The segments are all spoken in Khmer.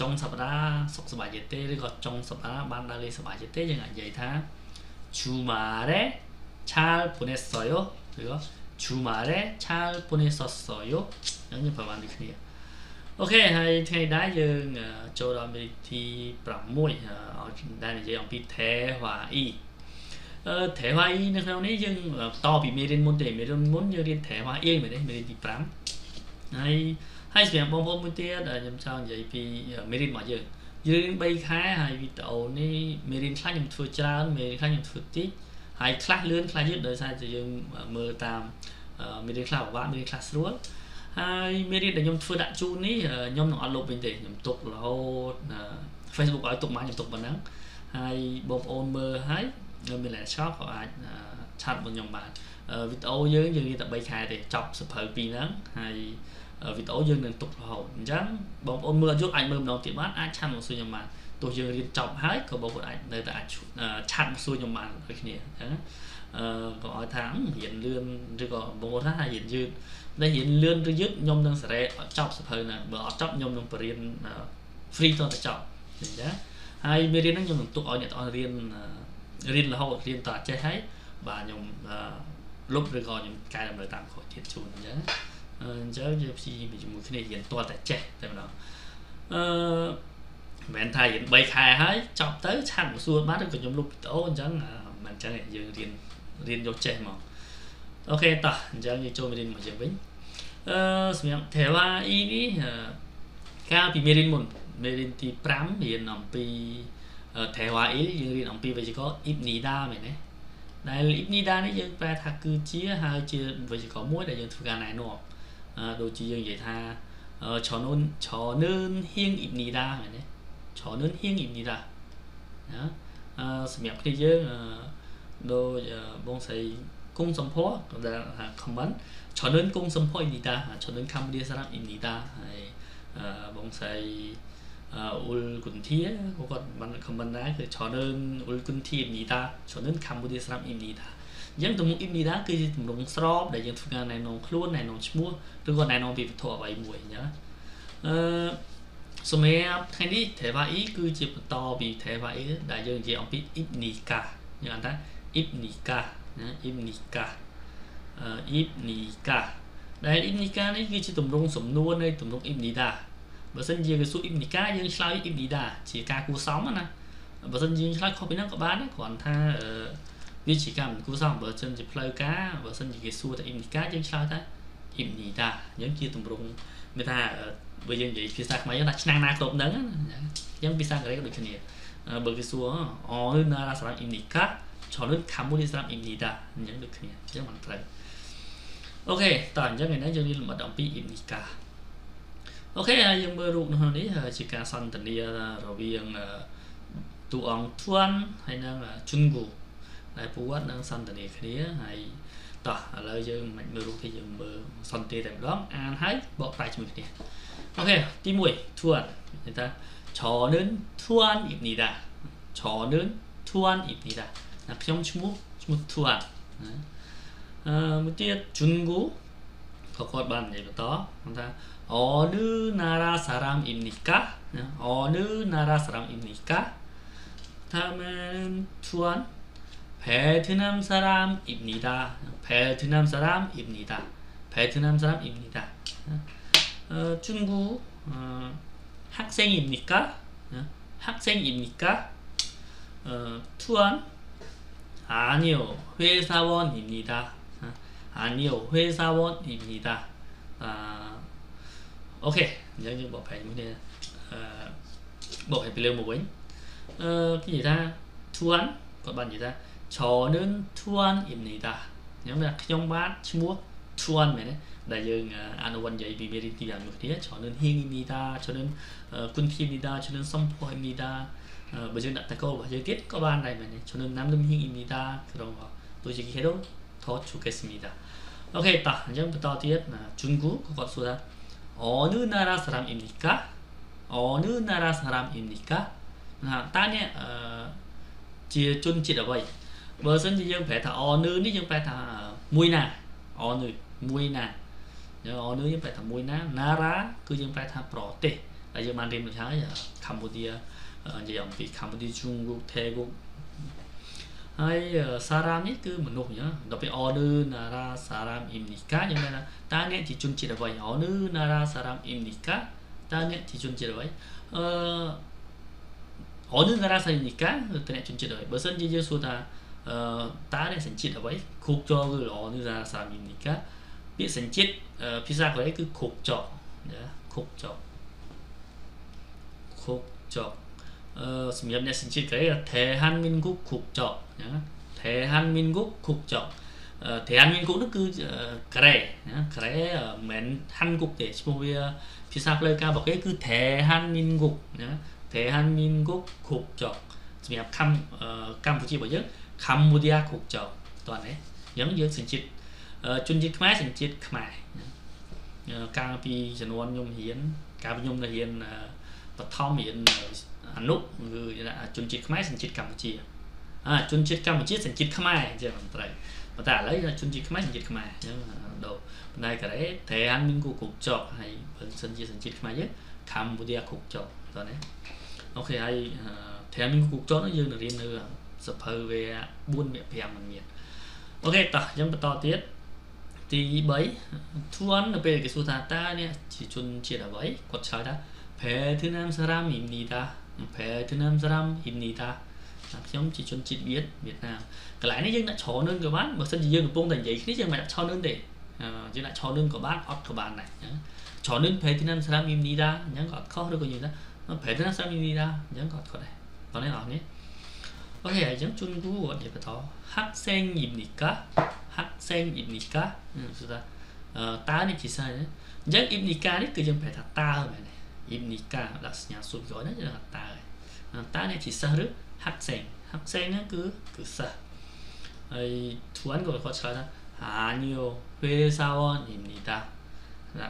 ចុងសប្តាហ៍សុខសប្បាយទេឬក៏ចុងសប្តាហ៍បានដើរលេងសប្បាយទេយើងអាចនិយាយថាជូម៉ារេឆាលពូនេសយោឬក៏ជូម៉ារេឆាលពូនេសសយោយ៉ាងនេះប្រហែលដូចគ្នាអូខេហើយថ្ងៃដែរយើងចូលដល់មេទី6ឲ្យដែរនិយាយអំពីថេវ៉ាអ៊ីអឺថេវ៉ាអ៊ីនៅក្នុងនេះយើងបន្តពីមេរៀនមុនទេមេរៀនមុនយើងរៀនថេវ៉ាអ៊ីមែនទេមេរៀនទី5ហើយ ហើយសម្រាប់បងប្អូនមួយទៀតខ្ញុំចង់និយាយពីមេរៀនរបស់យើងយើង3ខែហើយវីដេអូនេះមេរៀនខ្លះខ្ញុំធ្វើច្រើនមេរៀនខ្លះខ្ញុំធ្វើតិចហើយខ្លះលឿនខ្លះយឺតដោយសារតែយើងមើលតាមមេរៀនខ្លះពិបាកមេរៀនខ្លះស្រួលហើយមេរៀនដែលខ្ញុំធ្វើដាក់ជូននេះខ្ញុំនឹងអត់លុបវិញទេខ្ញុំទុករហូត Facebook ឲ្យទុកមកខ្ញុំទុកប៉ុណ្ណឹងហើយបងប្អូនមើលហើយមានលក្ខឆប់ក៏អាចឆាត់មកខ្ញុំបានវីដេអូយើងយើងរៀនតែ3ខែទេចប់សភៅពីរហ្នឹងហើយ វីដេអូយើងនឹងទុករហូតអញ្ចឹងបងប្អូនមើលអត់យល់អាចមើលម្ដងទៀតបានអាចឆាត់មកសួរខ្ញុំបានទោះយើងរៀនចប់ហើយក៏បងប្អូនអាចនៅតែអាចឆាត់មកសួរខ្ញុំបានដូចគ្នាអញ្ចឹងអឺក៏ឲ្យថារៀនលឿនឬក៏បងប្អូនថារៀនយឺតតែរៀនលឿនឬយឺតខ្ញុំនឹងសេរីចប់សភៅណាបើអត់ចប់ខ្ញុំនឹងបរៀន free តទៅចប់អញ្ចឹងហើយមេរៀនហ្នឹងខ្ញុំនឹងទុកឲ្យអ្នកទាំងអស់រៀនរៀនរហូតរៀនតចេះហើយបាទខ្ញុំលុបឬក៏ខ្ញុំកែតម្រូវតាមខុសទៀតជូនអញ្ចឹង អញ្ចឹងយើងព្យាយាមជាមួយគ្នារៀនទាល់តែចេះតែម្ដងអឺមិនមែនថារៀន3ខែហើយចប់ទៅឆាត់មកសួរបានឬក៏ខ្ញុំលុបវីដេអូអញ្ចឹងមិនអញ្ចឹងយើងរៀនរៀនយកចេះមកអូខេតោះអញ្ចឹងយើងចូលមេរៀនមកយើងវិញអឺសម្រាប់ទេវ៉ាអ៊ីនេះកាលពីមេរៀនមុនមេរៀនទី5រៀនអំពីទេវ៉ាអ៊ីយើងរៀនអំពីវិជ្ជាករអ៊ីបនីដាមែនទេដែលអ៊ីបនីដានេះយើងប្រែថាគឺជាហើយជាវិជ្ជាករមួយដែលយើងធ្វើការណែនាំ ដូចជាយើងនិយាយថាឆននឆនឿនហៀងអ៊ីបនីដាហ្នឹងណាឆនឿនហៀងអ៊ីបនីដាណាអឺសម្រាប់គ្នាយើងដូចបងស្រីគុំសំភ័រក៏ដែលថា comment ឆនឿនគុំសំភ័រអ៊ីនីដាឆនឿនកម្ពុជាសម្រាប់អ៊ីនីដាហើយបងស្រីអ៊ុលគុនធាគាត់បាន comment ដែរគឺឆនឿនអ៊ុលគុនធាអ៊ីនីដាឆនឿនកម្ពុជាសម្រាប់អ៊ីនីដា ញ្ចឹងទំនុកអ៊ីបនីដាគឺជាទម្រង់ស្របដែលយើងធ្វើការណែនាំខ្លួនណែនាំឈ្មោះឬក៏ណែនាំពីវត្ថុអ្វីមួយអញ្ចឹងអឺសម្រាប់ថ្ងៃនេះ Theva E គឺជាបន្តពី Theva E ដែលយើងនិយាយអំពី Ibnika យើងហៅថា Ibnika ណា Ibnika អឺ Ibnika ដែល Ibnika នេះគឺជាទម្រង់សំណួរនៃទម្រង់ Ibnida បើសិនជាគេសួរ Ibnika យើងឆ្លើយ Ibnida ជាការគួរសមណាបើសិនយើងឆ្លើយខុសពីហ្នឹងក៏បានដែរគ្រាន់ថាអឺ វាជាកម្មគួរសមបើសិនជាផ្លូវការបើសិនជាគេសួរថាអ៊ីមនីកាយើងឆ្លើយថាអ៊ីមនីតាអញ្ចឹងជាទម្រង់មានថាបើយើងនិយាយភាសាខ្មែរយើងថាឆ្នាំណាគ្រប់ហ្នឹងអញ្ចឹងភាសាកូរ៉េក៏ដូចគ្នាបើគេសួរអូណារ៉ាស្រាប់អ៊ីមនីកាច្រើននឹងខាំមួយស្រាប់អ៊ីមនីតាអញ្ចឹងដូចគ្នាអញ្ចឹងមិនត្រូវអូខេតោះអញ្ចឹងថ្ងៃនេះយើងរៀនលម្អិតអំពីអ៊ីមនីកាអូខេហើយយើងមើលរូបនៅនេះជាការសន្ទនារវាងតួអង្គធួនហើយនិងជុនគូ ដែលពូគាត់នឹងសន្ទនាគ្នាហើយតោះឥឡូវយើងមិនមើលរូបទេយើងមើលសន្ទនាតែម្ដងអានហើយបកប្រែជាមួយគ្នាអូខេទី1ធួននិយាយថាឆនឿនធួនអ៊ីបនីដាឆនឿនធួនអ៊ីបនីដាណាខ្ញុំឈ្មោះឈ្មោះធួនណាអឺមួយទៀតជុនគូក៏គាត់បាននិយាយបន្តគាត់ថាអនុណារាសារ៉ាមអ៊ីមនីកាអនុណារាសារ៉ាមអ៊ីមនីកាថាមែនធួន 베트남 사람입니다. 베트남 사람입니다. 베트남 사람입니다. 어, 중국 어, 학생입니까? 어, 학생입니까? 어, 투안 아니요 회사원입니다. 어, 아니요 회사원입니다. 아, ok nhớ như bộ phải đây à, bộ phải 저는 투안입니다. 그러면 ខ្ញុំបាទឈ្មោះ 투 ជួនមែនទេដែលយើងអនុវត្តនិយាយពីមេរៀនទី5នោះគ្នាច្រើននឹងហៀងមីតាច្រើននឹងគុណធីមីតាច្រើននឹងសំភ័យមីតាបើយើងដាក់តកោរបស់យើងទៀតក៏បានដែរមែនទេច្រើននឹងណាំនឹងហៀងមីតាក្នុងដូចជាគេនោះថតជួកេសមីតាអូខេតោះអញ្ចឹងបន្តទៀតជុនគូក៏គាត់សួរថា어느나라사람입니까어느나라사람입니까តើអ្នកជាជនជាតិអ្វី បើសិនជាយើងប្រែថាអនឺនេះយើងប្រែថាមួយណាអនឺមួយណាយើងអនឺយើងប្រែថាមួយណាណារ៉ាគឺយើងប្រែថាប្រទេសដែលយើងបានរៀនមកហើយកម្ពុជានិយាយអំពីកម្ពុជាជុងគុកថេគុកហើយសារ៉ាមនេះគឺមនុស្សអញ្ចឹងដល់ពេលអនឺណារ៉ាសារ៉ាមអ៊ីមនីកាយើងថាតើអ្នកជាជនជាតិអ្វីអនឺណារ៉ាសារ៉ាមអ៊ីមនីកាតើអ្នកជាជនជាតិអ្វីអឺអនឺណារ៉ាសារ៉ាមអ៊ីមនីកាតើអ្នកជនជាតិអ្វីបើសិនជាយើងសួរថា អឺតើអ្នកសញ្ជាតិអ្វីខូកចគឺល្អនេះថាសាមីនីកាពាក្យសញ្ជាតិភាសាកូរ៉េគឺខូកចណាខូកចខូកចអឺសម្រាប់អ្នកសញ្ជាតិកូរ៉េថេហាន់មីនគុកខូកចណាថេហាន់មីន គុកខូកចថេហាន់មីនគុកនោះគឺកូរ៉េណាកូរ៉េមិនមែនហាន់គុកទេឈ្មោះវាភាសាផ្លូវការរបស់គេគឺថេហាន់មីនគុកណាថេហាន់មីនគុកខូកចសម្រាប់កម្ពុជារបស់យើងកម្ពុជាគុកចោតោះណាអញ្ចឹងយើងសញ្ជាតិជនជាតិខ្មែរសញ្ជាតិខ្មែរកាលពីចំនួនខ្ញុំរៀនកាលពីខ្ញុំនៅរៀនបឋមរៀនអនុគឺជនជាតិខ្មែរសញ្ជាតិកម្ពុជាអាជនជាតិកម្ពុជាសញ្ជាតិខ្មែរអញ្ចឹងត្រូវប៉ុន្តែឥឡូវជនជាតិខ្មែរសញ្ជាតិខ្មែរអញ្ចឹងដូរប៉ុន្តែកូរ៉េត្រែអានមានគូគុកចកហើយបើសិនជាសញ្ជាតិខ្មែរយើងកម្ពុជាគុកចកតោះណាអូខេហើយត្រែអានមានគូគុកចកនោះយើងនឹងរៀននៅ សភៅវា4វគ្គ5មិនមានអូខេតោះអញ្ចឹងបន្តទៀតទី3ធួននៅពេលគេសួរថាតើនេះជាជនជាតិអ្វីគាត់ឆ្លើយថាភេទឺណាមសារ៉ាមហ៊ីមនីតាភេទឺណាមសារ៉ាមហ៊ីមនីតាខ្ញុំជាជនជាតិវៀតវៀតណាមកន្លែងនេះយើងដាក់ច្រើននឹងក៏បានបើសិនជាយើងកំពុងតែនិយាយគ្នាយើងមិនដាក់ច្រើននឹងទេយើងដាក់ច្រើននឹងក៏បានអត់ក៏បានដែរច្រើននឹងភេទឺណាមសារ៉ាមហ៊ីមនីតាអញ្ចឹងក៏អត់ខុសឬក៏យើងថាភេទឺណាមសារ៉ាមហ៊ីមនីតាអញ្ចឹងក៏អត់ខុសដែរតោះនេះអស់នេះ 해야죠. 중국어 어디부터 학생입니까? 학생입니까? 음, 그래서 어, 따는 기사는 이제 입니까는 그전 배다 따음에 입니까? 그 라서 그냥 속이거나 그냥 따. 따는 기사를 학생. 학생은 그 그사. 어, 이 두한국어 거쳐는 아니요 회사원입니다.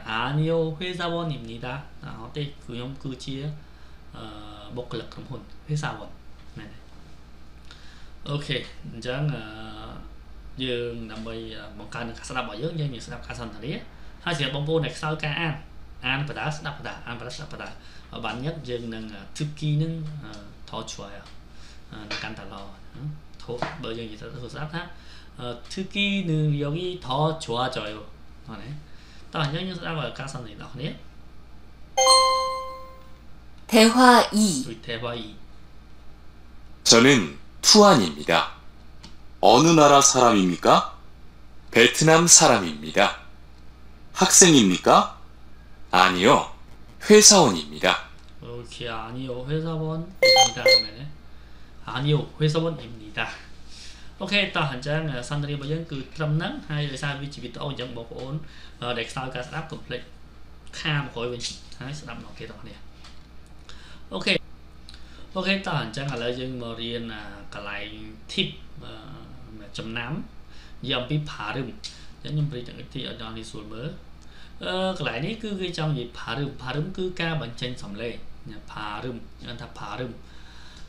아니요 회사원입니다. 아, 그때 그용 그지 어, 목걸음 회사원. 네. អូខេអញ្ចឹងយើងដើម្បីបង្កើនការស្ដាប់របស់យើងយើងមានស្ដាប់ការសន្ទនាហើយសម្រាប់បងប្អូនដែលខ្សោយការអានអានបដាស្ដាប់បដាអានបដាស្ដាប់បដាបានញឹកយើងនឹងទិបគីនឹងថតជួយនឹងកាន់តែល្អថតបើយើងនិយាយទៅស្ដាប់ថាទិបគីនឹងយងីថតជួយចយហ្នឹងណាតោះអញ្ចឹងយើងស្ដាប់ការសន្ទនារបស់គ្នា대화 2대화 2 저는 투안입니다. 어느 나라 사람입니까? 베트남 사람입니다. 학생입니까? 아니요. 회사원입니다. 오케이, 아니요. 회사원입니다. 그러면 아니요. 회사원입니다. ok តោះអញ្ចឹងសន្ទនារបស់យើងគឺត្រឹមហ្នឹងហើយដោយសារវាជាវីដេអូអញ្ចឹងបងប្អូនដែលខ្សោយការស្ដាប់កុំភ្លេចខាមកក្រោយវិញហើយស្ដាប់ដល់គេទាំងគ្នាអូខេ អូខេតោះអញ្ចឹងឥឡូវយើងមករៀនកន្លែង tip ចំណាំនិយាយអំពីផារឹមអញ្ចឹងខ្ញុំព្រីទាំងទីឲ្យដល់នេះស្រួលមើលអឺកន្លែងនេះគឺគេចង់និយាយផារឹមផារឹមគឺការបញ្ចេញសំឡេងផារឹមគេថាផារឹម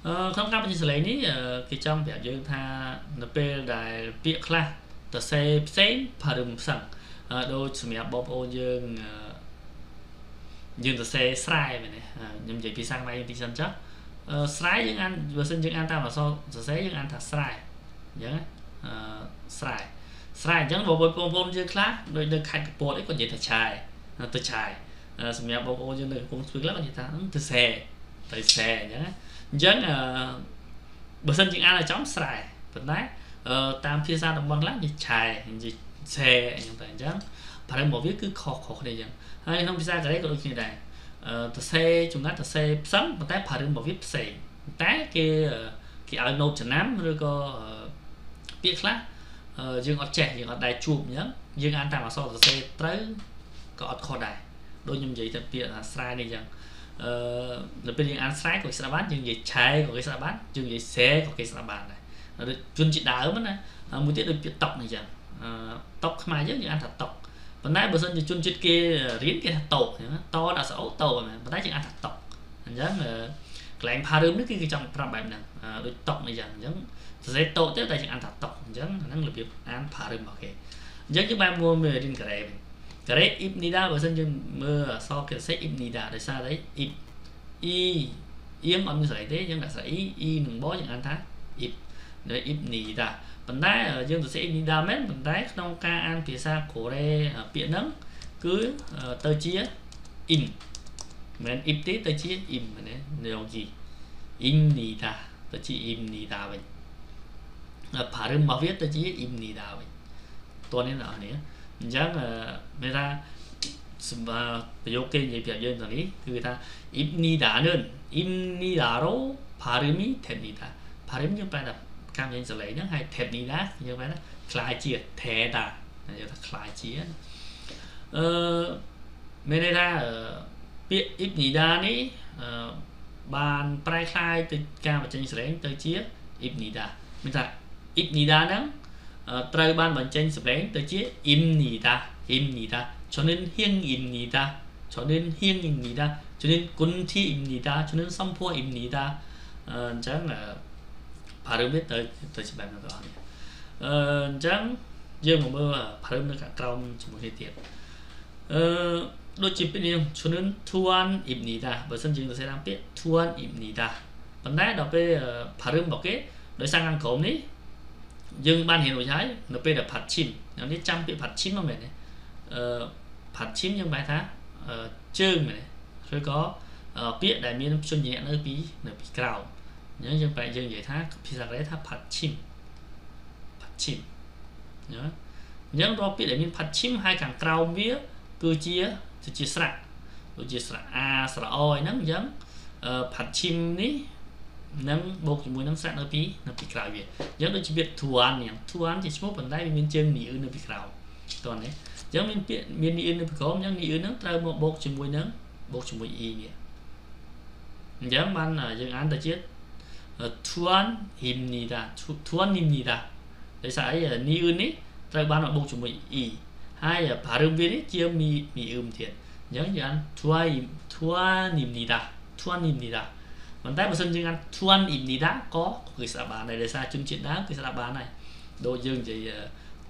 អឺក្នុងការបញ្ចេញសំឡេងនេះគេចង់ប្រាប់យើងថានៅពេលដែលពាក្យខ្លះទៅសេផ្សេងផារឹមផ្សឹងដូចសម្រាប់បងប្អូនយើងយើងទៅសេស្រែមែនទេខ្ញុំនិយាយភាសាខ្មែរទីសិនចុះ ស្រែយើងអានបើសិនយើងអានតាមអក្សរសរសេរយើងអានថាស្រែអញ្ចឹងអឺស្រែស្រែអញ្ចឹងបងប្អូនយើងខ្លះដូចនៅខេត្តកពតអីគាត់និយាយថាឆាយទៅឆាយសម្រាប់បងប្អូនយើងនៅកំពង់ស្ពឺខ្លះគាត់និយាយថាទៅសែទៅសែអញ្ចឹងអញ្ចឹងអឺបើសិនយើងអានឲ្យចំស្រែប៉ុន្តែតាមភាសាតំបន់ខ្លះនិយាយឆាយនិយាយសែអញ្ចឹងតែអញ្ចឹងប្រហែលមកវាគឺខុសខុសគ្នាអញ្ចឹងហើយក្នុងភាសាកូរ៉េក៏ដូចគ្នាដែរ ទៅសេចំណាត់ទៅសេផ្សឹងប៉ុន្តែផារឿងរបស់វាផ្សេងតែគេគេឲ្យ note ចំណាំឬក៏ពាក្យខ្លះយើងអត់ចេះយើងអត់ដែរជួបអញ្ចឹងយើងអានតាមអក្សរសរសេរត្រូវក៏អត់ខុសដែរដូចខ្ញុំនិយាយទៅពាក្យស្រែនេះអញ្ចឹងអឺនៅពេលយើងអានស្រែក៏ស្ដាប់បានយើងនិយាយឆែក៏គេស្ដាប់បានយើងនិយាយសេក៏គេស្ដាប់បានដែរដូចជនជាដើមណាមួយទៀតដូចពាក្យតុកនេះអញ្ចឹងអឺតុកខ្មែរយើងយើងអានថាតុក ប៉ុន្តែបើសិនជាជនជាតិគេរៀនគេថាតោអញ្ចឹងតដល់ស្អូតោមែនប៉ុន្តែយើងអានថាតុកអញ្ចឹងកន្លែងផារឹមនេះគឺគេចង់ប្រាប់បែបហ្នឹងដូចតុកនេះអញ្ចឹងអញ្ចឹងសរសេរតោទៅតែយើងអានថាតុកអញ្ចឹងហ្នឹងរបៀបអានផារឹមរបស់គេអញ្ចឹងយើងបែបមួយមើលរៀនការ៉េវិញការ៉េអ៊ីបនីដាបើសិនយើងមើលអក្សរគេសរសេរអ៊ីបនីដាដោយសារតែអ៊ីបអ៊ីអ៊ីមអត់មានស្រេចទេយើងដាក់ស្រេចអ៊ីអ៊ីនឹងបយើងអានថាអ៊ីបនៅអ៊ីបនីដា ប៉ុន្តែយើងសរសេរ Nida មែនប៉ុន្តែក្នុងការអានភាសាកូរ៉េពាក្យហ្នឹងគឺទៅជា in មែន if ទេទៅជា im ណានៅយី in Nida ទៅជា im Nida វិញបារឹមរបស់វាទៅជា im Nida វិញតោះនេះអ្នកនរអញ្ចឹងមានថាសម្រាប់ប្រយោគគេនិយាយប្រាប់យើងទៅនេះគឺថា ibnidanun ibnidaro parimi tenida parim យើងប្រែថា កម្មញញសលេងហ្នឹងហើយ Tednida យើងហៅថាคล้ายជា Teda យើងថាคล้ายជាអឺមានន័យថាពាក្យ Ibnida នេះអឺបានប្រែคล้ายទៅការបញ្ចេញសលេងទៅជា Ibnida មានថា Ibnida ហ្នឹងត្រូវបានបញ្ចេញសម្លេងទៅជា imnida imnida cho nên hiên imnida cho nên hiên imnida cho nên kunthi imnida cho nên sampua imnida អញ្ចឹង parameter ទៅទៅជាបែបនោះបងប្អូនអឺអញ្ចឹងយើងមកមើល parameter នៅខាងក្រោមជាមួយនេះទៀតអឺដូចជាពាក្យនេះឈ្មោះ tuan ibnida បើសិនយើងសរសេរតាមពាក្យ tuan ibnida ប៉ុន្តែដល់ពេល parameter របស់គេដោយសារខាងក្រោមនេះយើងបានរៀនរួចហើយនៅពេលដែល patchin នេះចាំពាក្យ patchin មកមែនទេអឺ patchin យើងបែរថាជើងមែនទេឬក៏ពាក្យដែលមានភ្យន្តយៈនៅពីនៅពីក្រោម អញ្ចឹងយើងបែរយើងនិយាយថាភាសាកូរ៉េថាផាត់ឈីមផាត់ឈីមណាអញ្ចឹងរាល់ពាក្យដែលមានផាត់ឈីមហើយខាងក្រោមវា គឺជាជាស្រៈដូចជាស្រៈអាស្រៈអអហ្នឹងអញ្ចឹងផាត់ឈីមនេះនឹងបូកជាមួយនឹងស្រៈនៅពីនៅពីក្រោយវាអញ្ចឹងដូចជាពាក្យធួននេះធួនជាឈ្មោះប៉ុន្តែវាមានជើងនីអ៊ឺនៅពីក្រោមតោះនេះអញ្ចឹងមានពាក្យមាននីអ៊ឺនៅពីក្រោមអញ្ចឹងនីអ៊ឺហ្នឹងត្រូវមកបូកជាមួយនឹងបូកជាមួយ e នេះអញ្ចឹងបានយើងអានទៅជា tuan himnida tuan himnida ដោយសារអីនីអ៊ឺនេះត្រូវបានមកបូកជាមួយ e ហើយបារឹមវានេះជាមីមីអ៊ឹមទៀតអញ្ចឹងយើងអាន tuan tuan himnida tuan himnida ប៉ុន្តែបើសិនយើងអាន tuan himnida ក៏គេស្ដាប់បានដែរដោយសារជនជាតិដើមគេស្ដាប់បានដែរដូចយើងនិយាយ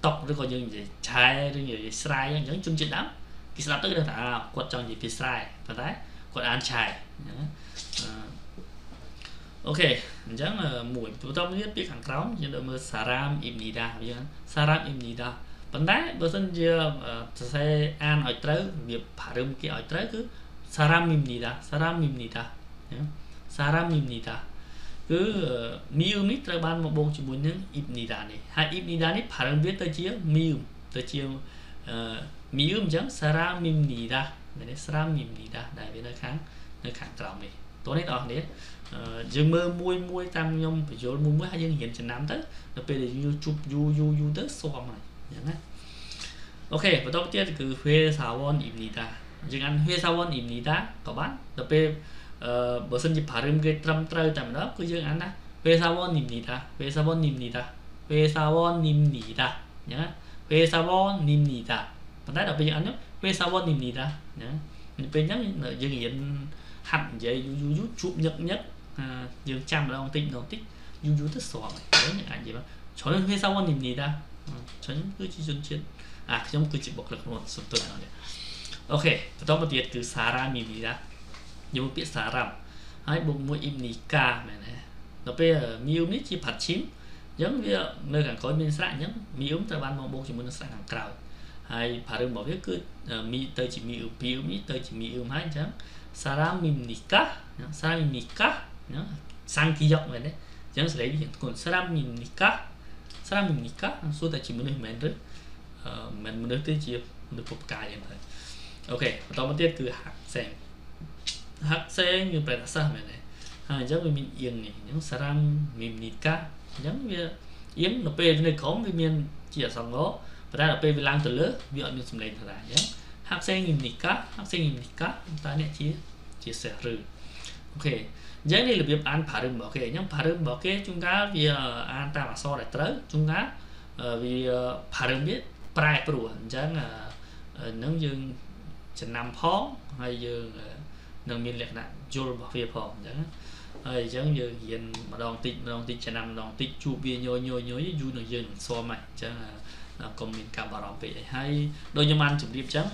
តុកឬក៏យើងនិយាយឆែឬនិយាយស្រែអញ្ចឹងជនជាតិដើមគេស្ដាប់ទៅគេថាគាត់ចង់និយាយពីស្រែប៉ុន្តែគាត់អានឆែអញ្ចឹង អូខេអញ្ចឹងមួយបន្តទៀតពាក្យខាងក្រោមយើងទៅមើលសារ៉ាមអ៊ីមនីដាយើងសារ៉ាមអ៊ីមនីដាប៉ុន្តែបើសិនជាសរសេរអានឲ្យត្រូវរបៀបផារឹមគេឲ្យត្រូវគឺសារ៉ាមអ៊ីមនីដាសារ៉ាមអ៊ីមនីដាសារ៉ាមអ៊ីមនីដាគឺមីអ៊ឺនេះត្រូវបានមកបូកជាមួយនឹងអ៊ីបនីដានេះហើយអ៊ីបនីដានេះផារឹងវាទៅជាមីអ៊ឺទៅជាមីអ៊ឺអញ្ចឹងសារ៉ាមីមនីដាមែនទេសារ៉ាមីមនីដាដែលវានៅខាងនៅខាងក្រោមនេះតោះនេះបងប្អូន យើងមើលមួយមួយតាមខ្ញុំបញ្យល់មួយមួយហើយយើងរៀនចំណាំទៅដល់ពេលដែលយូជប់យូយូយូទៅស្វមហើយអញ្ចឹងណាអូខេបន្តទៀតគឺ Vesawon Imnida យើងអាន Vesawon Imnida ក៏បានដល់ពេលអឺបើសិនជាបារឹមគេត្រឹមត្រូវតែម្ដងគឺយើងអានណា Vesawon Imnida Vesawon Imnida Vesawon Imnida អញ្ចឹង Vesawon Imnida ប៉ុន្តែដល់ពេលយើងអាន Vesawon Imnida ណាពេលអញ្ចឹងយើងរៀនហាត់និយាយយូរយូរយូរជួបញឹកញឹក យើងចាំម្ដងបន្តិចម្ដងបន្តិចយូរយូរទៅស្រស់ហើយយើងអាចនិយាយបានច្រើនគ្នាសាវននិយាយតាច្រើនគឺជាជនជាតិអាខ្ញុំគឺជាបុគ្គលិកក្នុងសន្ទុនហ្នឹងអូខេបន្តមកទៀតគឺសារ៉ាមីវីរ៉ាយកពាក្យសារ៉ាំហើយបូកមួយអ៊ីមនីកាមែនទេដល់ពេលមៀវនេះជាផាត់ឈីមអញ្ចឹងវានៅខាងក្រោយមានស្រៈអញ្ចឹងមៀវត្រូវបានមកបូកជាមួយនឹងស្រៈខាងក្រោយហើយផារឹងរបស់វាគឺមីទៅជាមៀវពីវនេះទៅជាមៀវហើយអញ្ចឹងសារ៉ាមីនីកាសារ៉ាមីនីកា សាំងគីយកមែនទេអញ្ចឹងសេរីយើងគុណស្រាំមីនីកាស្រាំមីនីកាសួរតែជាមនុស្សមែនឬមិនមនុស្សទេជាមនុស្សពុបកាយអញ្ចឹងទៅអូខេបន្តមកទៀតគឺហាក់សេងហាក់សេងមានប្រសាសន៍មែនទេហើយអញ្ចឹងវាមានអៀងនេះអញ្ចឹងស្រាំមីនីកាអញ្ចឹងវាអៀងទៅពេលនៅក្រោមវាមានជាអសង្ហោប៉ុន្តែដល់ពេលវាឡើងទៅលើវាអត់មានសម្លេងថាអញ្ចឹងហាក់សេងមីនីកាហាក់សេងមីនីកាតើអ្នកជាជាសេះឬអូខេ អញ្ចឹងនេះរបៀបអានបារឹមរបស់គេអញ្ចឹងបារឹមរបស់គេជួនកាលវាអានតាមអក្សរដែលត្រូវជួនកាលវាបារឹមវាប្រែប្រួលអញ្ចឹងនឹងយើងចំណាំផងហើយយើងនឹងមានលក្ខណៈយល់របស់វាផងអញ្ចឹងហើយអញ្ចឹងយើងរៀនម្ដងតិចម្ដងតិចចំណាំម្ដងតិចជួបវាញយញយញយូរនឹងយើងនឹងស្មហើយអញ្ចឹង កុំមានការបារម្ភពេកអីហើយដូចខ្ញុំបានជម្រាបអញ្ចឹង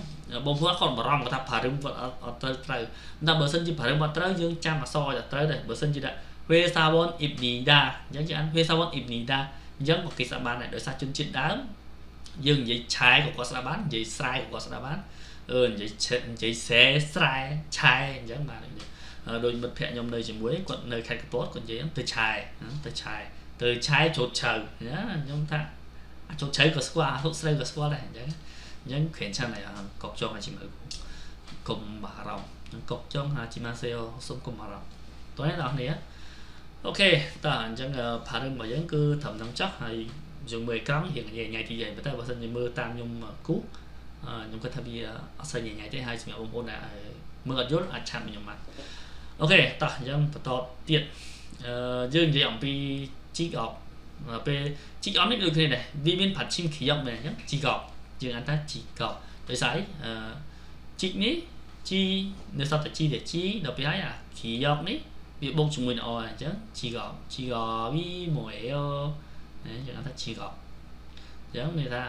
បងប្អូនគាត់បារម្ភគាត់ថាបារឹមគាត់អត់ត្រូវត្រូវតែបើសិនជាបារឹមអត់ត្រូវយើងចាំអសរតែត្រូវដែរបើសិនជាដាក់ Vesawon Ibnida អញ្ចឹងជាអាន Vesawon Ibnida អញ្ចឹងក៏គេស្ដាប់បានដែរដោយសារជនជាតិដើមយើងនិយាយឆែក៏គាត់ស្ដាប់បាននិយាយស្រែក៏គាត់ស្ដាប់បានអឺនិយាយនិយាយស្រែស្រែឆែអញ្ចឹងបានដូចមិត្តភ័ក្ដិខ្ញុំនៅជាមួយគាត់នៅខេត្តកពតគាត់និយាយទៅឆែទៅឆែទៅឆែជោតឆៅណាខ្ញុំថា អាចោតឆៅក៏ស្គាល់អាហុកស្រូវក៏ស្គាល់ដែរអញ្ចឹងអញ្ចឹងគ្រាន់ឆានហើយកុកចង់ឲ្យជីមើកុំបារម្ភកុកចង់ហាជីម៉ាសេអូសុំកុំបារម្ភតោះនេះបងប្អូនអូខេតើអញ្ចឹងផារឹងរបស់យើងគឺត្រឹមហ្នឹងចុះហើយយើងមើលក្រង់រៀងញ៉ៃញ៉ៃទីយ៉ាងប៉ុន្តែបើសិនជាមើលតាមខ្ញុំគូខ្ញុំគិតថាវាអត់សូវញ៉ៃញ៉ៃទេហើយសម្រាប់បងប្អូនដែលមើលអត់យល់អាចឆាត់ខ្ញុំបានអូខេតោះអញ្ចឹងបន្តទៀតអឺយើងនិយាយអំពីជីកអប ពេលជីកអបនេះដូចគ្នាដែរវាមានប្រាត់ឈីមក្រៀកមែនអញ្ចឹងជីកអបយើងអានថាជីកអបដោយសារអឺជីកនេះជីនៅសតជីដែលជីដល់ពេលហើយអាក្រៀកនេះវាបូកជាមួយនឹងអអញ្ចឹងជីកអបជីកអវីមួយអូណាយើងអានថាជីកអបអញ្ចឹងមានថា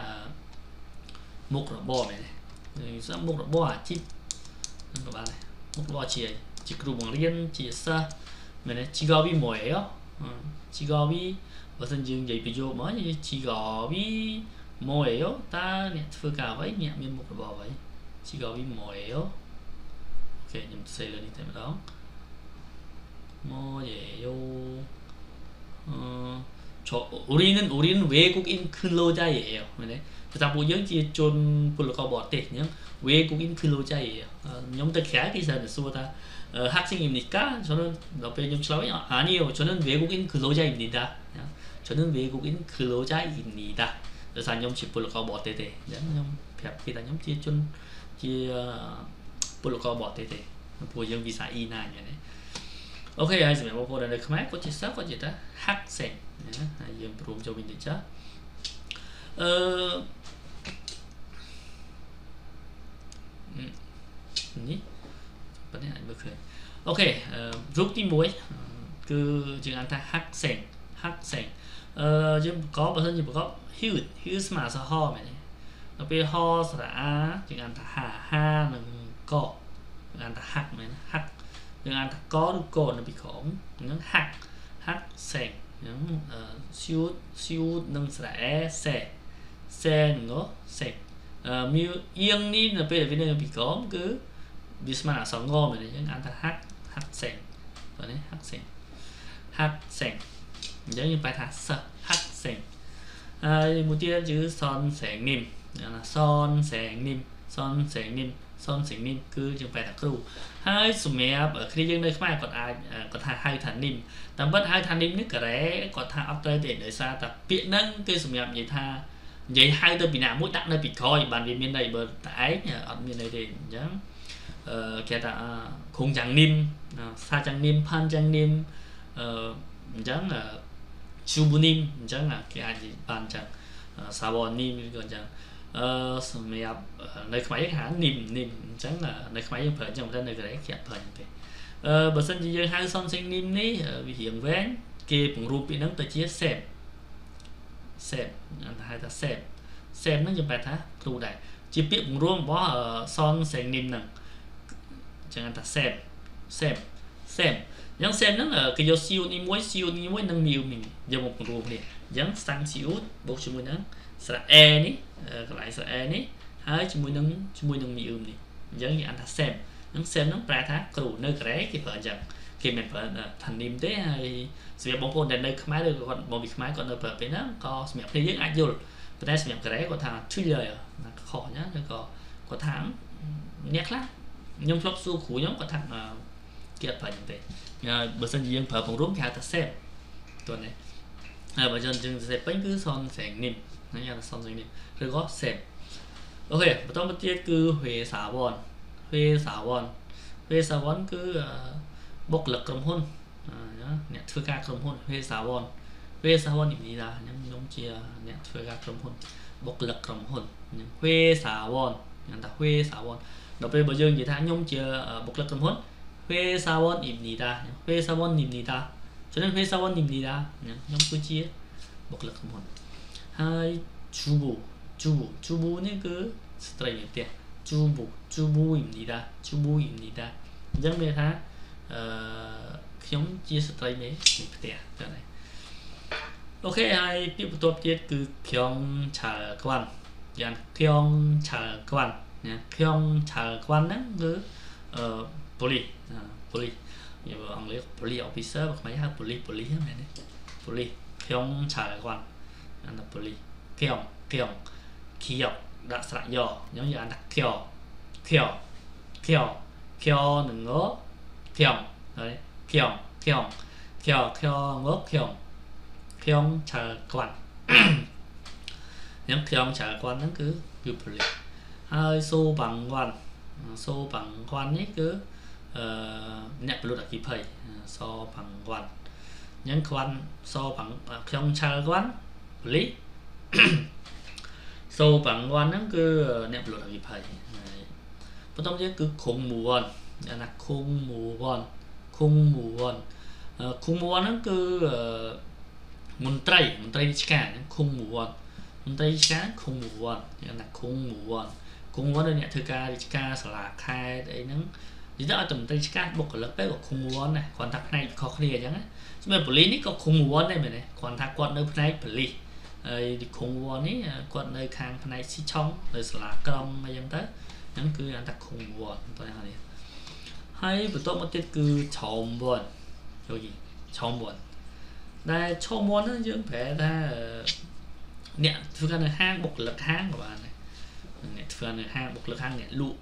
មុខរបរមែនទេសំមុខរបរអាជីពក៏បានដែរមុខរបរជាអីជាគ្រូបង្រៀនជាសិស្សមែនទេជីកវីមួយអីជីកវីបើសិនយើងនិយាយប្រយោគមកជី 어떤 지금 비교 뭐냐 직업이 뭐예요? 다네 투가와 이면 물어봐와이 직업이 뭐예요? 오케이 좀 세련이 됩니다. 뭐예요? 어, 저 우리는 우리는 외국인 근로자예요. 네. 그다 보면 이제 좀 불러가 뭐때 외국인 근로자예요. 영대 계약이잖아요. 수보다 학생입니까? 저는 옆에 좀 아니요, 저는 외국인 근로자입니다. 저는 외국인 근로자입니다. 그래서 nhóm chỉ bolo có bỏ tê tê để nhóm phép khi ta nhóm chỉ chun chỉ bolo có bỏ tê tê bùa dân visa y na như này ok ai xem bao nhiêu đây khmai có chỉ sao có chỉ ta hắc sen dân bùm cho mình được chứ ờ nhỉ vấn đề này mới khởi ok rút đi muối cứ chữ ăn ta hắc sen hắc sen ជាថាហាក់សេងណាហើយយើងព្រមចូលវិញទៅចាអឺនេះប៉ុណ្ណេះអាចមើលឃើញអូខេរូបទី1គឺយើងអានថា hack seng hack seng អឺយើងប្រកបបើសិនជាប្រកប huge huge ស្មើអក្សរហមែនទេដល់ពេលហស្រៈអាយើងអានថាហាហានិងកយើងអានថា hack មែន hack យើងអានថាកឬកនៅពីក្រោមហ្នឹង hack hack seng ហ្នឹងអឺ shoot shoot និងស្រៈអេ se se ង se អឺមានអៀងនេះនៅពេលដែលវានៅពីក្រោមគឺវាស្មើអក្សรงមែនទេយើងអានថា hack hack seng បាទនេះ hack seng hack seng អញ្ចឹងយើងបែរថាសិស្ស hack seng ហើយមួយទៀតគឺសនសែងនិមណាសនសែងនិមសនសែងនិមសនសែងនិមគឺយើងបែរថាគ្រូហើយសម្រាប់គ្នាយើង នៅខ្មែរគាត់អាចគាត់ថាហៅថានិមតាមពិតហៅថានិមនេះការ៉េគាត់ថាអត់ត្រូវទេដោយសារតែពាក្យហ្នឹងគឺសម្រាប់និយាយថានិយាយហៅទៅពីណាមួយដាក់នៅពីក្រោយបានវាមានន័យបើតែឯងអត់មានន័យទេអញ្ចឹងគេថាគង់យ៉ាងនិ មសាយ៉ាងនិមផាន់យ៉ាងនិមអញ្ចឹងជូបនិមអញ្ចឹងគេអាចបានអញ្ចឹងសាវនិមក៏អញ្ចឹងអឺសម្រាប់នៅខ្មែរគេហៅនិមនិមអញ្ចឹងនៅខ្មែរយើងប្រើអញ្ចឹងតែនៅកូរ៉េគេអត់ប្រើអញ្ចឹងទេអឺបើសិនជាយើងហៅសំសិងនិមនេះវារៀងវែងគេពង្រួមពីហ្នឹងទៅជាសេបសេបហៅថាសេបសេបហ្នឹងយើងបែរថាគ្រូដែរជាពាក្យពង្រួមរបស់សនសេងនិមហ្នឹងចឹងថាសេប សេបសេបអញ្ចឹងសេបហ្នឹងគេយកស៊ីវនេះមួយស៊ីវនេះមួយនិងមីវនេះយកមកបង្រួមគ្នាអញ្ចឹងស្តាំងស៊ីវបូកជាមួយនឹងស្រៈអេនេះកន្លែងស្រៈអេនេះហើយជាមួយនឹងជាមួយនឹងមីវនេះអញ្ចឹងគេអានថាសេបអញ្ចឹងសេបហ្នឹងប្រែថាគ្រូនៅកូរ៉េគេប្រើអញ្ចឹងគេមិនប្រើថានីមទេហើយសម្រាប់បងប្អូនដែលនៅខ្មែរឬគាត់មកពីខ្មែរគាត់នៅប្រើពេលហ្នឹងក៏សម្រាប់គ្នាយើងអាចយល់ប៉ុន្តែសម្រាប់កូរ៉េគាត់ថា thriller ណាខុសណាឬក៏គាត់ថាអ្នកខ្លះខ្ញុំធ្លាប់សួរគ្រូខ្ញុំគាត់ថា គេអត់ប្រើចឹងទេបើសិនជាយើងប្រើពង្រួមគេហៅថា set តោះនេះហើយបើយើងយើង set ពេញគឺសនស្រែងនេះយ៉ាងសំស្រីនេះឬក៏ same អូខេបន្តមកទៀតគឺហេសាវនហេសាវនហេសាវនគឺបុគ្គលិកក្រុមហ៊ុនអ្នកធ្វើការក្រុមហ៊ុនហេសាវនហេសាវននេះនេះដែរខ្ញុំខ្ញុំជាអ្នកធ្វើការក្រុមហ៊ុនបុគ្គលិកក្រុមហ៊ុនហេសាវនខ្ញុំថាហេសាវនដល់ពេលបើយើងនិយាយថាខ្ញុំជាបុគ្គលិកក្រុមហ៊ុន 회사원입니다. 회사원입니다. 저는 회사원입니다. 형부지 목락문. 하이 주부 주부 주부는 그 스트라이크 때 주부 주부입니다. 주부입니다. 장면하 어 영지 스트라이크 때 전에. 하이 비부터 뒤에 그 경찰관 경찰관 경찰관은 그 어. វាន់យ៉ាងខ្ញុំឆាល់ក្វាន់ណាខ្ញុំឆាល់ក្វាន់ហ្នឹងគឺអឺ police police និយាយអង់គ្លេស police officer ខ្មែរហៅ police police មែនទេ police ខ្ញុំឆាល់គាត់អានថា police ខ្ញុំខ្ញុំខៀវដាក់ស្រៈយ៉ខ្ញុំនិយាយអានថាខៀវខៀវខៀវខៀវនឹងងខ្ញុំហើយខ្ញុំខ្ញុំខៀវខៀវងខ្ញុំខ្ញុំឆាល់គាត់ខ្ញុំខ្ញុំឆាល់គាត់ហ្នឹងគឺគឺ police ហើយសូ bằng quan សូ bằng quan នេះគឺ អឺអ្នកពលុតអគិភ័យសផាំងវ៉ាន់អញ្ចឹងគាត់សផាំងខ្ញុំឆាល់គាត់បលីសូផាំងវ៉ាន់ហ្នឹងគឺអ្នកពលុតអគិភ័យបន្តទៀតគឺខុងមួវ៉ាន់ណាខុងមួវ៉ាន់ខុងមួវ៉ាន់ខុងមួវ៉ាន់ហ្នឹងគឺមន្ត្រីមន្ត្រីរាជការខុងមួវ៉ាន់មន្ត្រីរាជការខុងមួវ៉ាន់ណាខុងមួវ៉ាន់ខុងមួវ៉ាន់អ្នកធ្វើការរាជការសាលាខេត្តអីហ្នឹង និយាយទៅឲ្យតន្ត្រីឆ្កាបុគ្គលិកទៅក៏ឃុំវ័នដែរគ្រាន់តែផ្នែកខុសគ្នាអញ្ចឹងសម្រាប់ប៉ូលីសនេះក៏ឃុំវ័នដែរមែនទេគ្រាន់ថាគាត់នៅផ្នែកប៉ូលីសហើយឃុំវ័ននេះគាត់នៅខាងផ្នែកស៊ីឆុងនៅសាលាក្រុងអីចឹងទៅអញ្ចឹងគឺអានថាឃុំវ័នតើនេះហើយបន្ទាប់មកទៀតគឺឆោមវ័នយល់ឆោមវ័នដែលឆោមវ័នហ្នឹងយើងប្រែថាអ្នកធ្វើការនៅហាងបុគ្គលិកហាងក៏បានដែរអ្នកធ្វើនៅហាងបុគ្គលិកហាងអ្នកលក់